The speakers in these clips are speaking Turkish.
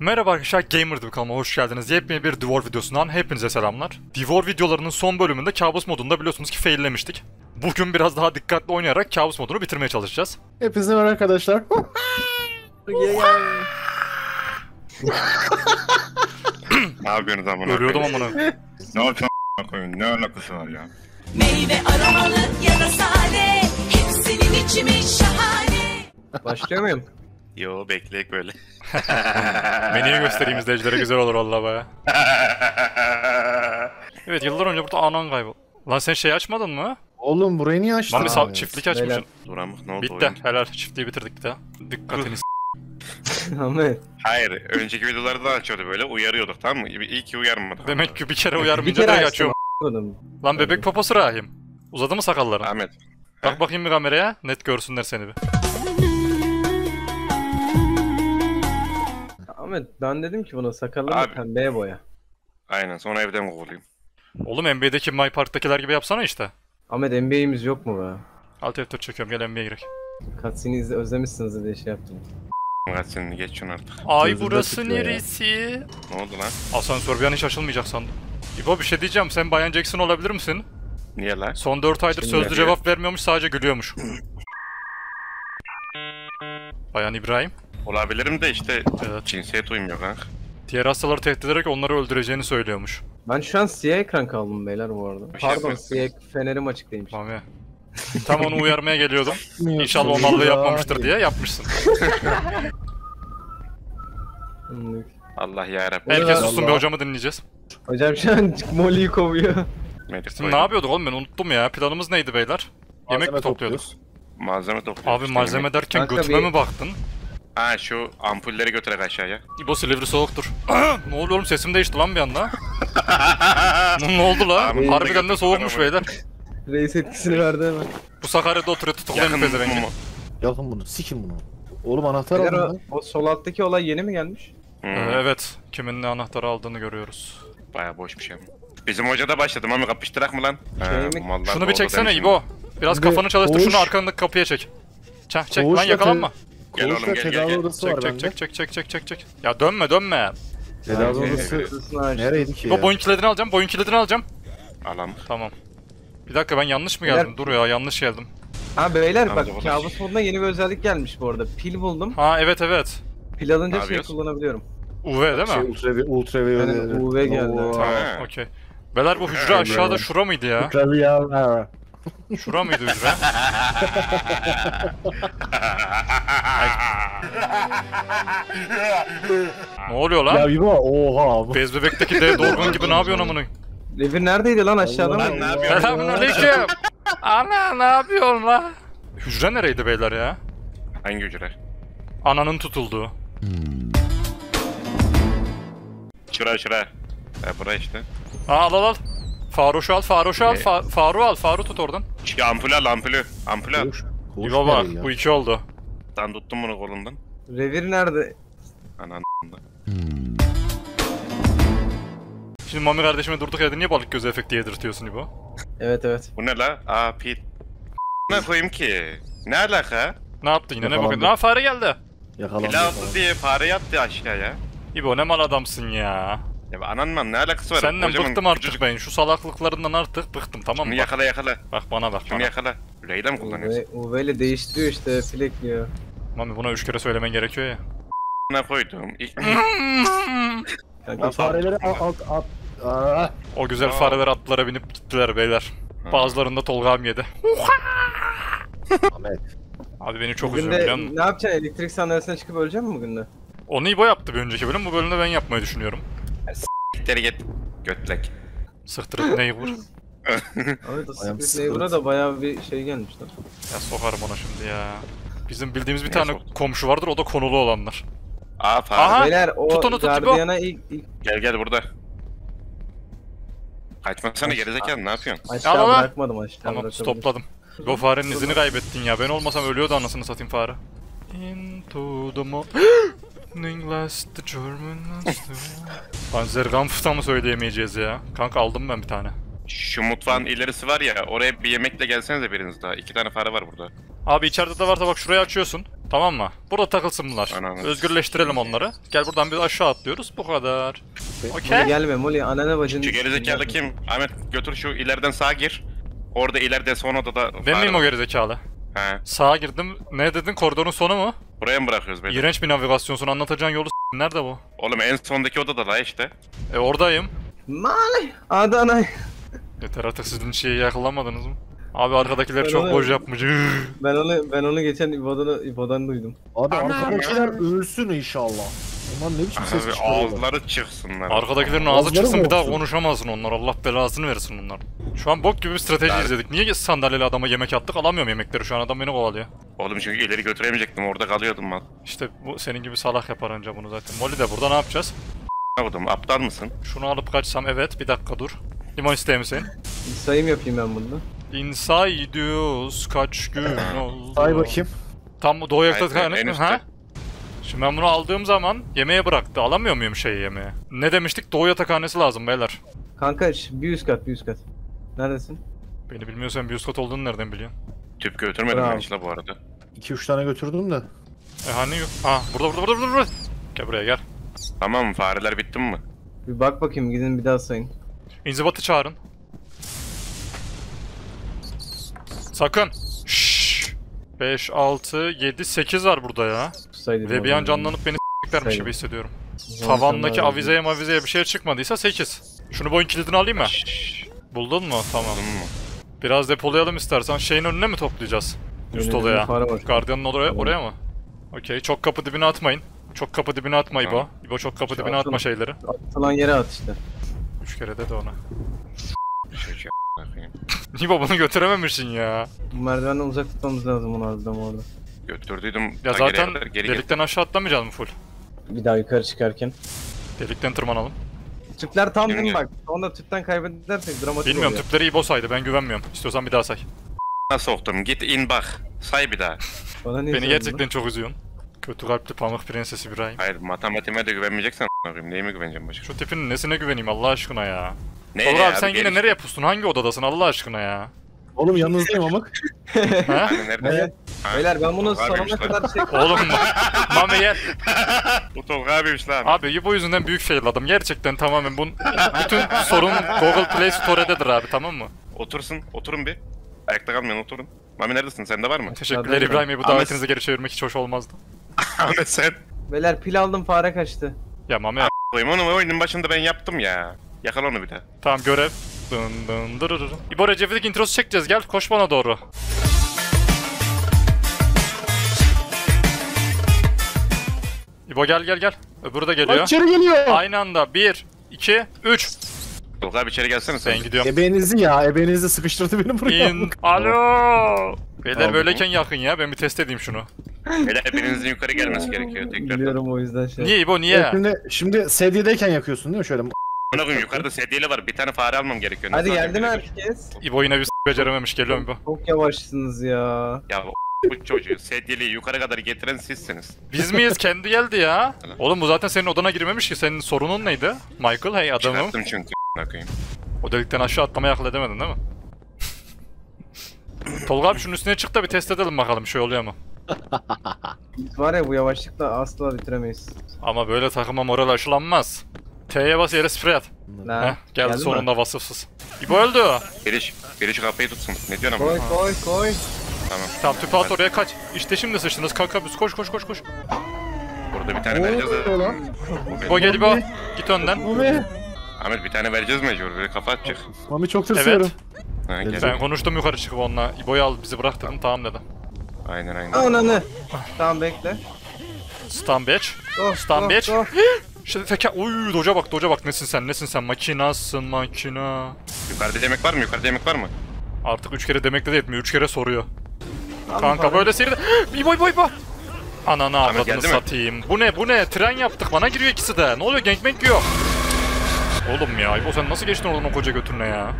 Merhaba arkadaşlar Gamer kanalıma hoş geldiniz. Yepyeni bir Divor videosundan hepinize selamlar. Divor videolarının son bölümünde kabus modunda biliyorsunuz ki faillemiştik. Bugün biraz daha dikkatli oynayarak kabus modunu bitirmeye çalışacağız. Hepinize merhaba arkadaşlar. Ne yapıyorsunuz amına Ölüyordum amına. Ne amına koyayım? Ne alakası var ya? Meyve aromalı ya da sade Hepsinin içimi şahane Başlıyor muyum? Yo bekleyek böyle. Menüyü göstereyim izleyicilere güzel olur valla baya. Evet yıllar önce burada anan kayboldu. Lan sen şey açmadın mı? Oğlum burayı niye açtın? Lan bir abi? sa- çiftlik açmışsın. Duramık ne oldu Bitti oyun? helal çiftliği bitirdik de. Dikkatini s- Ahmet. Hayır önceki videolarda da açıyordu böyle uyarıyorduk tamam mı? İyi ki uyarmadık. Demek ki bir kere Bir uyarmayınca kere direkt açıyorum. a**ladım. Lan bebek poposu rahim. Uzadı mı sakalların? Ahmet. Bak bakayım bir kameraya. Net görsünler seni bir. Ahmet ben dedim ki buna sakalını Abi. pembeye boya. Aynen sonra evden kovulayım. Oğlum NBA'deki My Park'takiler gibi yapsana işte. Ahmet NBA'imiz yok mu be? Alt F4 çekiyorum gel NBA'ye girek. Cutscene'i izle- özlemişsiniz diye şey yaptım. Sen geç şunu artık. Ay Gözümde burası titriyor ya. neresi? Ne oldu lan? Asansör bir an hiç açılmayacak sandım. İbo bir şey diyeceğim sen Bayan Jackson olabilir misin? Niye lan? Son 4 aydır Şimdi sözlü yapıyor. cevap vermiyormuş sadece gülüyormuş. Bayan İbrahim. Olabilirim de işte Evet. cinsiyet uymuyor kanka. Diğer hastaları tehdit ederek onları öldüreceğini söylüyormuş. Ben şu an siyah ekran kaldım beyler bu arada. Bir şey Pardon yapıyorsun. siyah fenerim açık değilmiş. Mami. Tam onu uyarmaya geliyordum. İnşallah o mallığı ya. yapmamıştır diye yapmışsın. Allah yarabbim. Herkes sussun bir hocamı dinleyeceğiz. Hocam şu an Molly'yi kovuyor. Şimdi ne yapıyorduk oğlum ben unuttum ya. Planımız neydi beyler? Yemek mi Malzeme topluyorduk? topluyoruz. Malzeme topluyoruz. Abi malzeme derken Kanka götüme bir- mi baktın? Ha şu ampulleri götürek aşağıya. İbo Silivri soğuktur. ne oluyor oğlum sesim değişti lan bir anda. ne oldu lan? Abi, Harbiden de soğukmuş beyler. Reis etkisini verdi hemen. Bu Sakarya'da oturuyor pezevengi. mu? Yakın bunu. Sikin bunu. Oğlum anahtar Beyler aldım o, lan. o sol alttaki olay yeni mi gelmiş? Hmm, Ee, evet. Kimin ne anahtarı aldığını görüyoruz. Baya boş bir şey. Bizim hoca da başladı ama kapıştırak mı lan? Ha, Şey mallar Şunu bir doldu çeksene demişim. İbo. Biraz kafanı çalıştır şunu koğuş- arkandaki kapıya çek. Çek çek lan Koğuşla yakalanma. Gel Koğuşta oğlum, gel, gel, tedavi gel. odası Çek var çek bende. çek çek çek çek çek çek. Ya dönme dönme. Tedavi Okey. odası nereydi ki ya? boyun kilidini alacağım boyun kilidini alacağım. Alam. Tamam. Bir dakika ben yanlış mı Beyler- geldim? Dur ya yanlış geldim. Ha beyler bak Tamam, kabus moduna yeni bir özellik gelmiş bu arada. Pil buldum. Ha evet evet. Pil alınca Ne şey yapıyorsun? kullanabiliyorum. UV değil Şey, mi? ultravi ultravi Yani UV geldi. Oo. Tamam okey. Beyler bu hücre aşağıda şura mıydı ya? Ultravi ya. Şura mıydı hücre? ne oluyor Ya lan? İbo oha. bu- Bez bebekteki dev dorgun gibi ne yapıyorsun amına? Revir neredeydi lan aşağıda mı? ne yapıyorsun? Selamünaleyküm. Ana ne yapıyorsun la? Hücre nereydi beyler ya? Hangi hücre? Ananın tutulduğu. Şura şura. Ha bura işte. Ha al al al. Faroş'u al, Faroş'u al, Ne? Fa Faruk'u al, Faruk tut oradan. Şu ampulü al ampulü. Ampulü al. İbo bak, ya? bu iki oldu. Sen tuttun bunu kolundan. Revir nerede? Anan Şimdi Mami kardeşime durduk yerde niye balık gözü efekti yedirtiyorsun İbo? Evet evet. Bu ne la? Aa pil. Ne koyayım ki? Ne alaka? Ne yaptın yine ne Yakalandı. bakıyorsun? Lan fare geldi. Yakalandı. Pil aldı diye fare yattı aşağıya. İbo ne mal adamsın ya. Ya ananman ne alakası var? Senden Kocaman bıktım artık küçücük- ben. Şu salaklıklarından artık bıktım tamam Şunu mı? Bak, yakala yakala. bak bana bak Şunu bana. yakala. Leyla mı kullanıyorsun? UV, UV ile değiştiriyor işte pil ekliyor. Mami buna üç kere söylemen gerekiyor ya. Ne koydum? İlk Kanka, fareleri al al al. Aa. O güzel Aa. fareler atlara binip gittiler beyler. Bazılarında Tolga abim yedi. Ahmet. Abi beni çok bugün üzüyor biliyor de musun? ne yapacaksın? Elektrik sandalyesine çıkıp ölecek misin bugün de? Onu İbo yaptı bir önceki bölüm. Bu bölümde ben yapmayı düşünüyorum. Siktir git. Götlek. Sıktır et neyi vur. Secret sıkıldı. Neighbor'a da bayağı bir şey gelmiş lan. Ya sokarım ona şimdi ya. Bizim bildiğimiz bir Niye tane soktun? komşu vardır o da konulu olanlar. Aa. Aha. Beyler o tut onu, tut, İbo. gardiyana ilk, ilk Gel gel burada. Kaçmasana gerizekalı ne yapıyorsun? aşağı Al, al, al. bırakmadım aşağı Tamam bırakabilirim. stopladım. Bu farenin izini kaybettin ya. Ben olmasam ölüyordu anasını satayım fare. Into the morning last the German Panzerkampf'ta mı söyleyemeyeceğiz ya? Kanka aldım ben bir tane. Şu mutfağın ilerisi var ya oraya bir yemekle gelsenize biriniz daha. İki tane fare var burada. Abi içeride de varsa bak şurayı açıyorsun. Tamam mı? Burada takılsın bunlar. Anam. Özgürleştirelim onları. Gel buradan biz aşağı atlıyoruz. Bu kadar. Molly Okey. gelme Molly anana bacını. Şu gerizekalı kim? Ahmet götür şu ileriden sağa gir. Orada ileride son odada Ben miyim o gerizekalı? He. Sağa girdim. Ne dedin? Koridorun sonu mu? Buraya mı bırakıyoruz beni? İğrenç bir navigasyon sonu anlatacağın yolu s- Nerede bu? Oğlum en sondaki odada la işte. E oradayım. Molly. Adana. Yeter artık sizin şeyi yakalamadınız mı? Abi arkadakiler Ben çok onu- boş yapmış. Ben onu ben onu geçen İbo'dan İbo'dan duydum. Abi Anam arkadakiler ölsün inşallah. Onlar ne biçim ses Abi çıkarıyorlar? ağızları çıksınlar. Arkadakilerin ağzı Ağızları çıksın bir daha konuşamazsın onlar. Allah belasını versin onlar. Şu an bok gibi bir strateji Ben- izledik. Niye sandalyeli adama yemek attık? Alamıyorum yemekleri şu an adam beni kovalıyor. Oğlum çünkü ileri götüremeyecektim orada kalıyordum ben. İşte bu senin gibi salak yapar önce bunu zaten. Molly de burada ne yapacağız? Oğlum aptal mısın? Şunu alıp kaçsam evet bir dakika dur. Limon ister misin? Bir sayım yapayım ben bunda. Inside kaç gün oldu? Say bakayım. Tam bu doğu kaynak üstte. ha? Şimdi ben bunu aldığım zaman yemeğe bıraktı. Alamıyor muyum şeyi yemeğe? Ne demiştik? Doğu yatakhanesi lazım beyler. Kanka bir üst kat bir üst kat. Neredesin? Beni bilmiyorsan bir üst kat olduğunu nereden biliyorsun? Tüp götürmedim Bravo. ben işte bu arada. 2-3 tane götürdüm de. E hani yok. Ha burada burada burada burada. burada. Gel buraya gel. Tamam mı fareler bitti mi? Bir bak bakayım gidin bir daha sayın. İnzibatı çağırın. Sakın. Şşş. 5, 6, 7, 8 var burada ya. Saydım Ve bir an canlanıp beni s**lermiş Sayın. gibi hissediyorum. Zaman Tavandaki avizeye mavizeye bir şey çıkmadıysa 8. Şunu boyun kilidini alayım mı? Buldun mu? Tamam. Anladın mı? Biraz depolayalım istersen. Şeyin önüne mi toplayacağız? Üst Önünde odaya. bir fare var. Gardiyanın oraya, oraya mı? Okey. Çok kapı dibine atmayın. Çok kapı dibine atma İbo. İbo çok kapı Şu dibine atma atın. şeyleri. Atılan yere at işte. Üç kere dedi ona. Şöyle bakayım. İbo bunu götürememişsin ya. Bu merdivenden uzak tutmamız lazım onu harbiden orada. Götürdüydüm. Ya ta zaten kadar, geri delikten aşağı atlamayacağız mı full? Bir daha yukarı çıkarken. Delikten tırmanalım. Tüpler tam değil mi bak? Sonra tüpten kaybedersek dramatik Bilmiyorum oluyor. tüpleri İbo saydı ben güvenmiyorum. İstiyorsan bir daha say. Nasıl soktum? Git in bak. Say bir daha. Bana niye Beni söyledin gerçekten çok üzüyorsun. Kötü kalpli pamuk prensesi İbrahim. Hayır matematiğime de güvenmeyeceksen a**ınayım. Neyime güveneceğim başka? Şu tipin nesine güveneyim Allah aşkına ya. Ne Tolga ya abi sen yine nereye pustun? Hangi odadasın Allah aşkına ya? Oğlum yanınızdayım amık. ha? Hani nerede? Evet. Beyler ben bunu lan. kadar şey... Oğlum Mami gel. Bu Tolga abiymiş lan. Abi bu yüzünden büyük failladım. Gerçekten tamamen bun bütün sorun Google Play Store'dedir abi tamam mı? Otursun. Oturun bir. Ayakta kalmayın oturun. Mami neredesin? Sende var mı? Teşekkürler. İbrahim Bey bu davetinizi geri çevirmek hiç hoş olmazdı. Ahmet sen. Beyler pil aldım fare kaçtı. Ya Mami Koyayım onu oyunun başında ben yaptım ya. Yakala onu bir daha. tamam görev. Dın dın dırırır. İbo Recep'lik introsu çekeceğiz gel koş bana doğru. İbo gel gel gel. Öbürü de Bak geliyor. içeri geliyor. Aynı anda 1, 2, 3. Tolga abi içeri gelsene sen. Ben gidiyorum. Ebenizi ya ebenizi sıkıştırdı beni buraya. İn. Alo. Beyler böyleyken yakın ya. Ben bir test edeyim şunu. Beyler birinizin yukarı gelmesi gerekiyor tekrar. Biliyorum o yüzden şey. Niye İbo niye? Şimdi, şimdi sedyedeyken yakıyorsun değil mi şöyle? Bana koyayım yukarıda sedyeli var. Bir tane fare almam gerekiyor. Hadi geldi mi herkes? İbo yine bir s- becerememiş. Geliyorum İbo. Çok yavaşsınız ya. Ya bu çocuğu sedyeliği yukarı kadar getiren sizsiniz. Biz miyiz? Kendi geldi ya. Oğlum bu zaten senin odana girmemiş ki. Senin sorunun neydi? Michael hey adamım. Çıkarttım çünkü. a**ına koyayım. O delikten aşağı atlamaya akıl edemedin değil mi? Tolga abi şunun üstüne çık da bir test edelim bakalım şey oluyor mu? Biz var ya bu yavaşlıkla asla bitiremeyiz. Ama böyle takıma moral aşılanmaz. T'ye bas yere sprey at. Lan. Heh, geldi, mi? sonunda vasıfsız. İbo öldü. Biri şu kapıyı tutsun. Ne diyorsun ama? Koy koy koy. Tamam. Tamam tüpü at oraya kaç. İşte şimdi sıçtınız kanka biz koş koş koş koş. Burada bir tane Ne vereceğiz. oluyor lan? İbo gel İbo. Git önden. Mami. Ahmet bir tane vereceğiz mecbur. Böyle kafa atacak. Mami çok tırsıyorum. Ha, gel. Ben konuştum yukarı çıkıp onunla. İbo'yu al bizi bırak dedim tamam dedi. Aynen aynen. Ananı. Tamam bekle. Stun bitch. Go, Stun go, bitch. go. İşte teke... Uy doca bak doca bak nesin sen nesin sen makinasın makina. Yukarıda yemek var mı? Yukarıda yemek var mı? Artık üç kere demekle de yetmiyor üç kere soruyor. Kanka böyle seride... İbo İbo İbo. Ananı avradını geldi mi? satayım. Bu ne bu ne tren yaptık bana giriyor ikisi de. Ne oluyor gangbang yok. Oğlum ya İbo sen nasıl geçtin oradan o koca götürüne ya?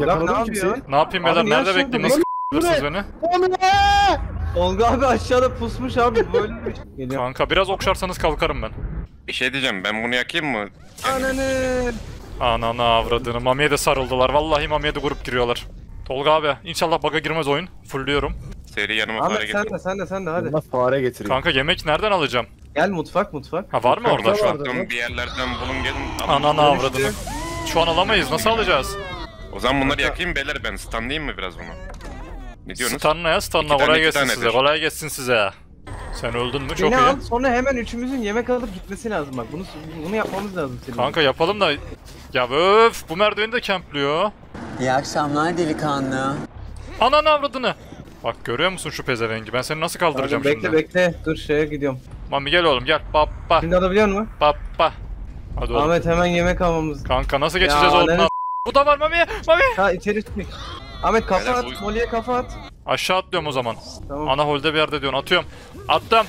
Yakaladım kimseyi. Ne yapayım beyler nerede bekleyeyim nasıl k***lırsınız beni? Mami. Olga abi aşağıda pusmuş abi böyle şey. Geliyor. Kanka biraz okşarsanız kalkarım ben. Bir şey diyeceğim. Ben bunu yakayım mı? Ananı. Ananı avradını. Mami'ye de sarıldılar. Vallahi Mami'ye de grup giriyorlar. Tolga abi inşallah bug'a girmez oyun. Fullüyorum. Seri yanıma fare Ahmet sen getir. de sen de sen de hadi. Buna fare getireyim. Kanka yemek nereden alacağım? Gel mutfak mutfak. Ha var mı orada? Kanka var. Baktım bir yerlerden bulun gelin. Alın. Ananı avradını. Şu an alamayız. Nasıl alacağız? O zaman bunları yakayım beyler ben. Stunlayayım mı biraz bunu? Ne diyorsunuz? Stanla ya Stanla. İki tane, Kolay iki gelsin tanedir. size. Kolay gelsin size. Sen öldün mü? Çok Beni iyi. al sonra hemen üçümüzün yemek alıp gitmesi lazım bak. Bunu bunu yapmamız lazım senin. Kanka yapalım da... Ya öf bu merdiveni de kempliyor. İyi akşamlar delikanlı. Ananı avradını. Bak görüyor musun şu pezevengi? Ben seni nasıl kaldıracağım Kanka, bekle şimdi? bekle. Dur şeye gidiyorum. Mami gel oğlum gel. Baba Şimdi alabiliyor musun? baba. Hadi oğlum. Ahmet hemen yemek almamız. Kanka nasıl geçeceğiz Ya, oğlum ne-? Bu da var Mami. Mami. Ha içeri çık. Ahmet kafa Beyler, at. bu- Molly'e kafa at. Aşağı atlıyorum o zaman. Tamam. Ana holde bir yerde diyorsun. Atıyorum. Attım.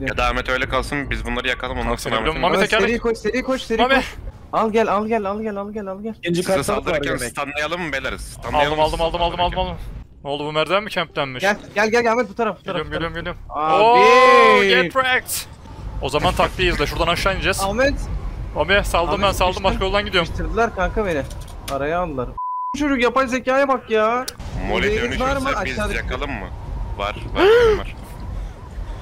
Ya da Ahmet öyle kalsın biz bunları yakalım ondan sonra. Ahmet'in... Mami teker- seri koş seri koş seri Mami. koş. Al gel al gel al gel al gel al gel. İkinci saldırırken yemek. stunlayalım mı beyler? Aldım aldım aldım aldım aldım aldım. Ne oldu bu merdiven mi kemplenmiş? Gel gel gel Ahmet bu taraf bu taraf. Geliyorum geliyorum geliyorum. Abi. Oo, get wrecked. O zaman taktiği izle. Şuradan aşağı ineceğiz. Ahmet. Mami saldım Ahmet ben saldım. Başka yoldan gidiyorum. Sıkıştırdılar kanka beni. Araya aldılar. Çocuk yapay zekaya bak ya. Mole dönüşürse biz Aşağıdaki- yakalım mı? Var. Var. var.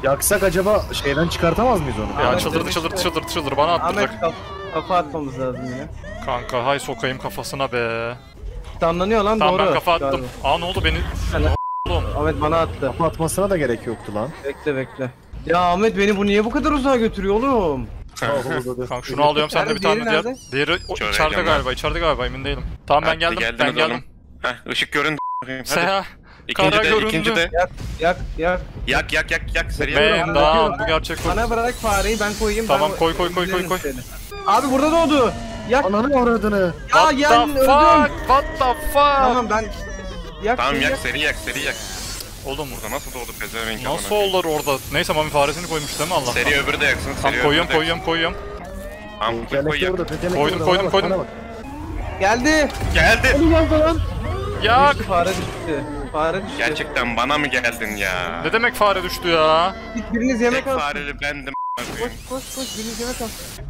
Yaksak acaba şeyden çıkartamaz mıyız onu? Ya Ahmet çıldırdı çıldırdı çıldırdı çıldırdı. Bana attıracak. Ahmet kaf kafa atmamız lazım yine. Kanka hay sokayım kafasına be. Tanlanıyor lan Tamam doğru. ben kafa attım. Galiba. Aa ne oldu beni? Oğlum. Ahmet bana attı. Kafa atmasına da gerek yoktu lan. Bekle bekle. Ya Ahmet beni bu niye bu kadar uzağa götürüyor oğlum? Kanka şunu alıyorum sen de bir tane diğer. nerede? Diğeri o, Şöyle içeride galiba içeride galiba emin değilim. Tamam ben Hadi geldim ben geldim. Heh ışık göründü. Hadi. Seha. İkinci kara de, göründü. ikinci de. Yak yak yak. Yak yak yak yak seri Ben yak. daha bu gerçek bu. Bana bırak fareyi ben koyayım. Tamam, ben koy, koy, koy, izlerim koy, koy. seni. Abi burada doğdu. Yak. Ananı avradını. Ya What the öldüm. fuck? What the fuck? Tamam ben yak. Tamam yak. yak seri yak seri yak. Oğlum Burada nasıl doğdu pezevenk nasıl olur orada? Neyse Mami faresini koymuş değil mi Allah? Seri öbürü de yaksın. Tamam Seri koyuyorum öbürü de koyuyorum koyuyorum. yaksın. Tamam koy, koy Tekerlekli yak. burada, tekerlekli Koydum, burada. koydum, Bana bak, koydum. bana bak. Geldi. Geldi. Oğlum lan lan. Ya Düştü, fare düştü. Fare düştü. Gerçekten bana mı geldin ya? ne demek fare düştü ya? Biriniz yemek Tek al. fareli bendim. Koş koş koş biriniz yemek al.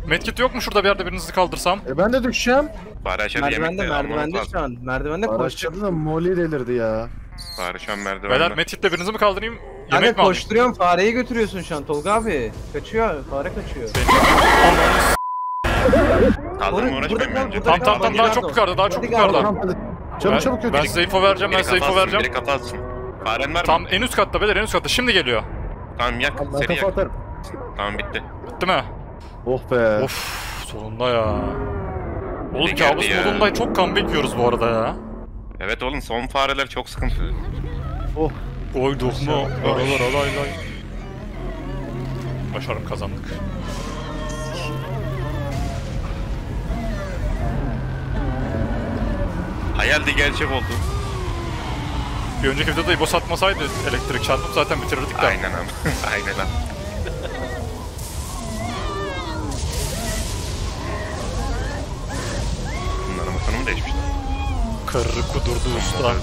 Medkit yok mu şurada bir yerde birinizi kaldırsam? E ben de düşeceğim. Fare aşağıda yemek Merdivende de merdivende lazım. şu an. Merdivende. Araçladı da Molly delirdi ya. Fare şu an Beyler merdivende. medkitle birinizi mi kaldırayım? Yemek Kanka mi alayım? koşturuyorum fareyi götürüyorsun şu an Tolga abi. Kaçıyor fare kaçıyor. Kaldırma Burada- uğraşmayın kal, bence. burada Tamam tamam tamam daha çok yukarıda daha çok yukarıda. Tamam hadi. Çabuk Ben, çabuk ben götür. size info vereceğim ben Biri size info atsın, vereceğim. biri kafa atsın. Faren var mı? Tam en üst katta beyler en üst katta şimdi geliyor. Tamam yak, Ben seri kafa yak. atarım. Tamam bitti. Bitti mi? Oh be. Of sonunda ya. Oğlum Ne kabus ya? modunda çok comeback yiyoruz bu arada ya. Evet oğlum son fareler çok sıkıntı. Oh. Koyduk mu? Oralar alay lay. Başarım kazandık. Hayaldi gerçek oldu. Bir önceki videoda İbo satmasaydı elektrik çarpıp zaten bitirirdik de. Aynen ama. Aynen lan. Mı değişmişler? Kırrı kudurdu usta.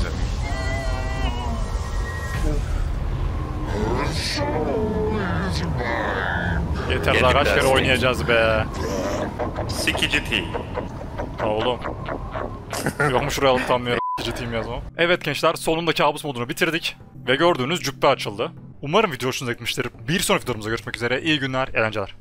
Yeter daha kaç kere oynayacağız be. Sikici T. Ha oğlum. Yokmuş şuraya alıp tam team yazma. Evet gençler sonunda kabus modunu bitirdik. Ve gördüğünüz cübbe açıldı. Umarım video hoşunuza gitmiştir. Bir sonraki videomuzda görüşmek üzere. İyi günler, eğlenceler.